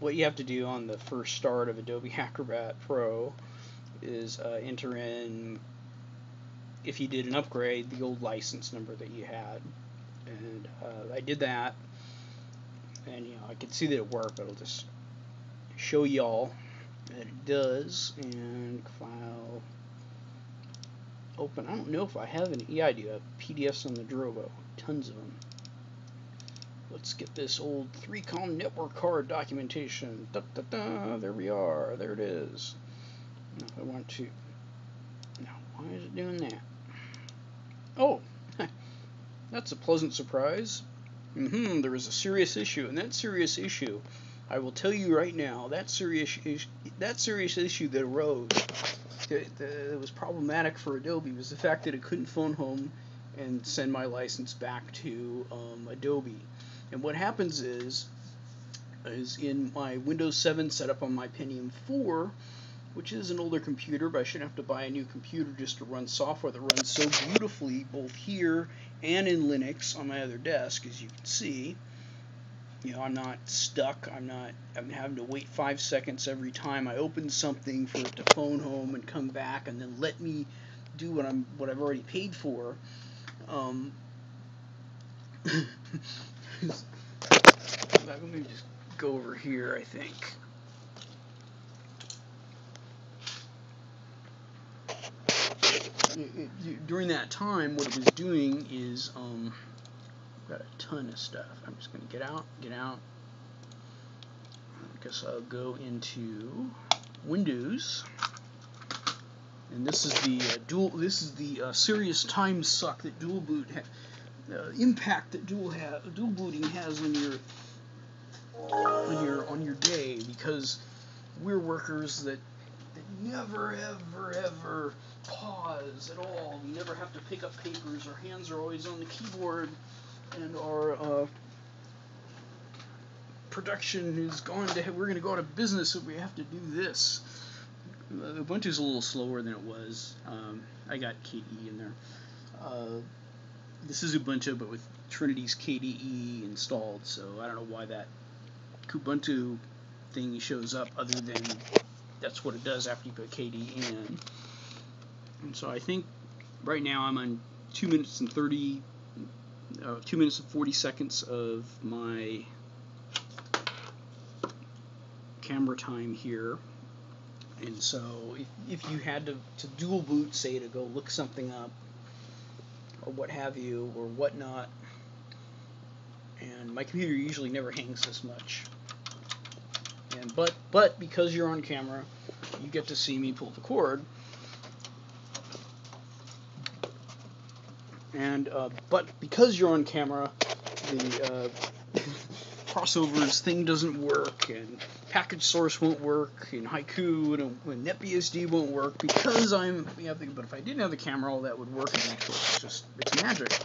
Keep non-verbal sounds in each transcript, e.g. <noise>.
what you have to do on the first start of Adobe <laughs> Acrobat Pro is uh, enter in, if you did an upgrade, the old license number that you had. And uh, I did that, and you know I can see that it worked, but I'll just show y'all that it does. And file open. I don't know if I have any. Yeah, I do. have PDFs on the Drobo, tons of them. Let's get this old 3COM network card documentation. Da, da, da, there we are. There it is. Now if I want to... Now, why is it doing that? Oh! <laughs> That's a pleasant surprise. Mm hmm there is a serious issue, and that serious issue, I will tell you right now, that serious issue, that serious issue that arose, that, that was problematic for Adobe was the fact that it couldn't phone home and send my license back to um, Adobe. And what happens is, is in my Windows 7 setup on my Pentium 4, which is an older computer, but I shouldn't have to buy a new computer just to run software that runs so beautifully both here and in Linux on my other desk, as you can see. You know, I'm not stuck. I'm not. I'm having to wait five seconds every time I open something for it to phone home and come back, and then let me do what I'm what I've already paid for. Um, <laughs> let me just go over here, I think. During that time, what it was doing is, um, got a ton of stuff. I'm just going to get out, get out. I guess I'll go into Windows, and this is the uh, dual. This is the uh, serious time suck that dual boot uh, impact that dual ha- dual booting has on your on your on your day because we're workers that, that never ever ever pause at all. We never have to pick up papers. Our hands are always on the keyboard, and our uh, production is going to. We're going to go out of business if we have to do this. Ubuntu's a little slower than it was. Um, I got KDE in there. Uh, this is Ubuntu, but with Trinity's KDE installed, so I don't know why that Kubuntu thing shows up other than that's what it does after you put KDE in. And so I think right now I'm on 2 minutes and 30, uh, 2 minutes and 40 seconds of my camera time here. And so if, if you had to, to dual boot, say, to go look something up, or what have you or whatnot. And my computer usually never hangs this much. And but but because you're on camera, you get to see me pull the cord. And uh, but because you're on camera, the uh, crossovers thing doesn't work, and package source won't work, and Haiku and, and NetBSD won't work because I'm. Yeah, but if I didn't have the camera, all that would work eventually. It's just it's magic.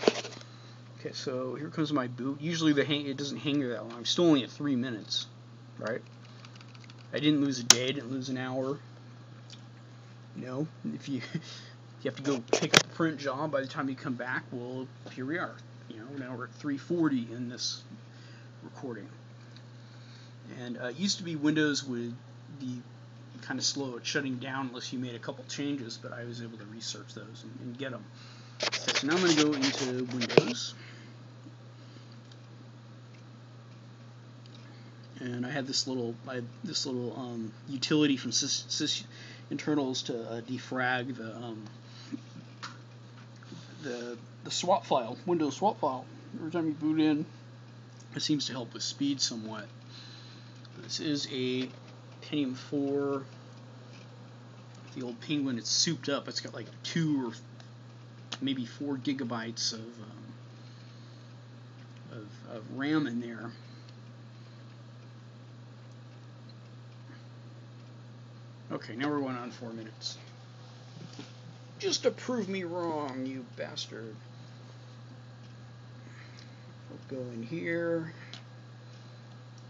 Okay, so here comes my boot. Usually the hang it doesn't hang that long. I'm still only at three minutes, right? I didn't lose a day. I didn't lose an hour. You know, if you <laughs> you have to go pick up a print job by the time you come back, well, here we are. You know, now we're at 340 in this recording. And uh, it used to be Windows would be kind of slow at shutting down unless you made a couple changes, but I was able to research those and, and get them. So now I'm going to go into Windows. And I have this little I this little um, utility from Sys, Sys internals to uh, defrag the um, the the swap file, Windows swap file. Every time you boot in, it seems to help with speed somewhat. This is a Pentium 4. The old Penguin, it's souped up. It's got like two or maybe four gigabytes of, um, of, of RAM in there. Okay, now we're going on four minutes. Just to prove me wrong, you bastard. Go in here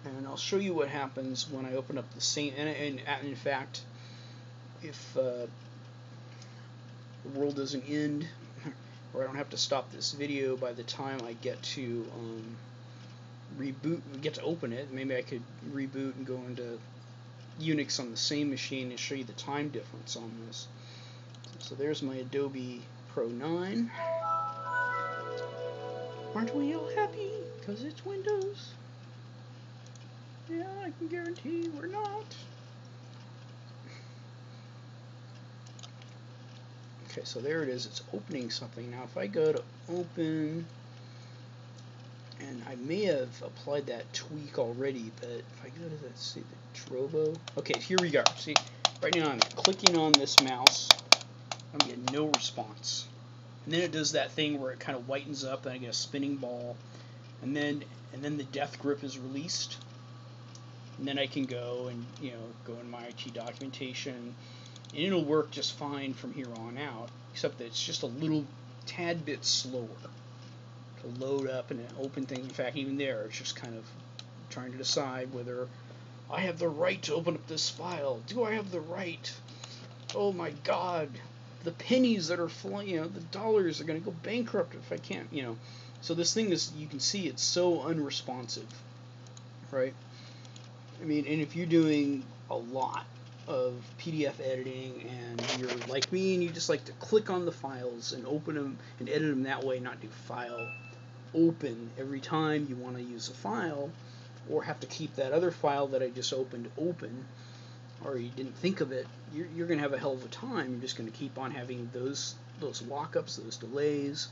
and I'll show you what happens when I open up the same and, and, and in fact if uh, the world doesn't end <laughs> or I don't have to stop this video by the time I get to um, reboot, get to open it. Maybe I could reboot and go into Unix on the same machine and show you the time difference on this. So there's my Adobe Pro 9. Aren't we all happy? Because it's Windows. Yeah, I can guarantee we're not. Okay, so there it is. It's opening something. Now, if I go to open, and I may have applied that tweak already, but if I go to, let's see, the Drobo. Okay, here we go. See, right now I'm clicking on this mouse. I'm getting no response. And then it does that thing where it kind of whitens up, and I get a spinning ball, and then and then the death grip is released. And then I can go and you know go in my IT documentation, and it'll work just fine from here on out, except that it's just a little tad bit slower to load up and open things. In fact, even there, it's just kind of trying to decide whether I have the right to open up this file. Do I have the right? Oh my God, the pennies that are flying, you know, the dollars are going to go bankrupt if I can't, you know. So this thing is, you can see it's so unresponsive, right? I mean, and if you're doing a lot of PDF editing and you're like me and you just like to click on the files and open them and edit them that way, not do file open every time you want to use a file or have to keep that other file that I just opened open or you didn't think of it, you're, you're going to have a hell of a time. You're just going to keep on having those those lockups, those delays.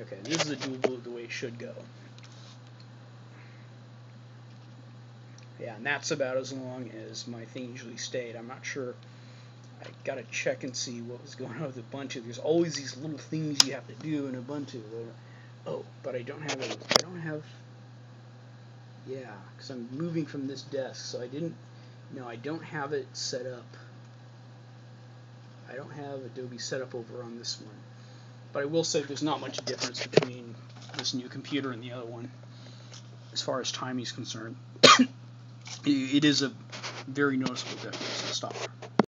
Okay, this is a dual boot the way it should go. Yeah, and that's about as long as my thing usually stayed. I'm not sure. I gotta check and see what was going on with Ubuntu. There's always these little things you have to do in Ubuntu. Uh, oh, but I don't have it. I don't have. Yeah, because I'm moving from this desk, so I didn't. No, I don't have it set up. I don't have Adobe set up over on this one. But I will say there's not much difference between this new computer and the other one as far as timing is concerned. <coughs> it is a very noticeable difference. Stop.